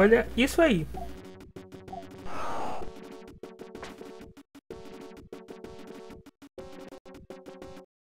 Olha isso aí.